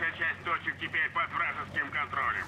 Большая часть точек теперь под вражеским контролем.